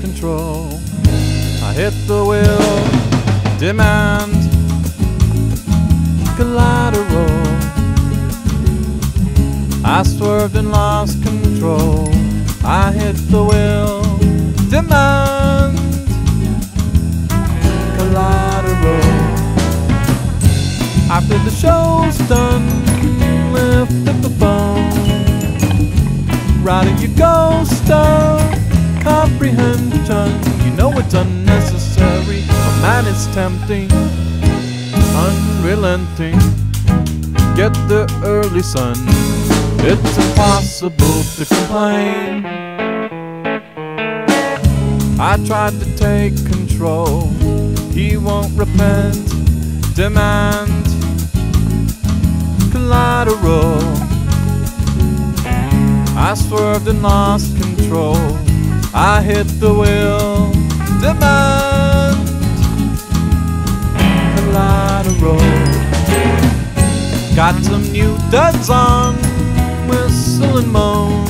control. I hit the wheel, demand collateral. I swerved and lost control. I hit the wheel, demand collateral. After the show's done, lift up the phone. Riding your ghost of comprehension. You know it's unnecessary, but man, is tempting, unrelenting. Get the early sun, it's impossible to complain. I tried to take control, he won't repent, demand collateral. I swerved and lost control. I hit the wheel, demand collateral. Got some new duds on, whistle and moan.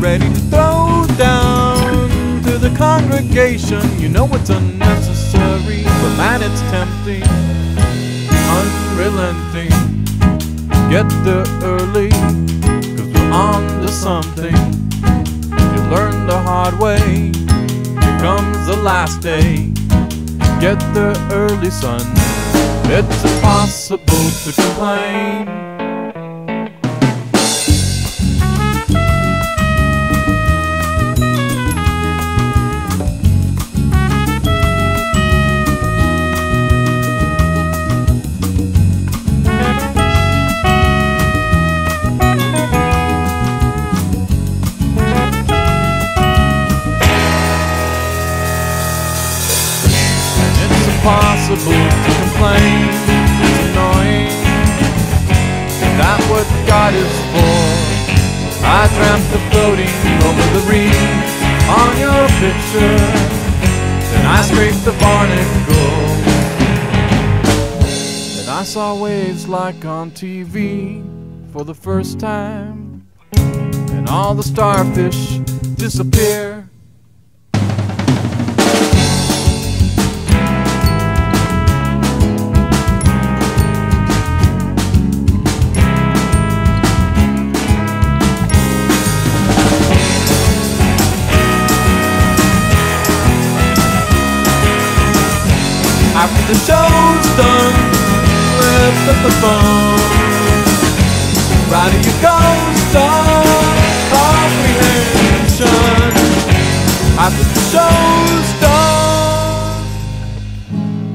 Ready to throw down to the congregation. You know it's unnecessary, but man, it's tempting, unrelenting. Get there early, cause we're on to something. Hard way, here comes the last day. Get there early, son. It's impossible to complain. Impossible to complain. It's annoying. That what God is for. I dreamt of floating over the reef on your picture. Then I scraped the barnacle. Then I saw waves like on TV for the first time. And all the starfish disappear. After the show's done, lift up the phone. Riding your ghost of comprehension. After the show's done,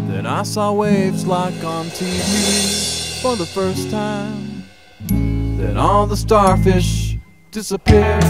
then I saw waves like on TV for the first time. Then all the starfish disappeared.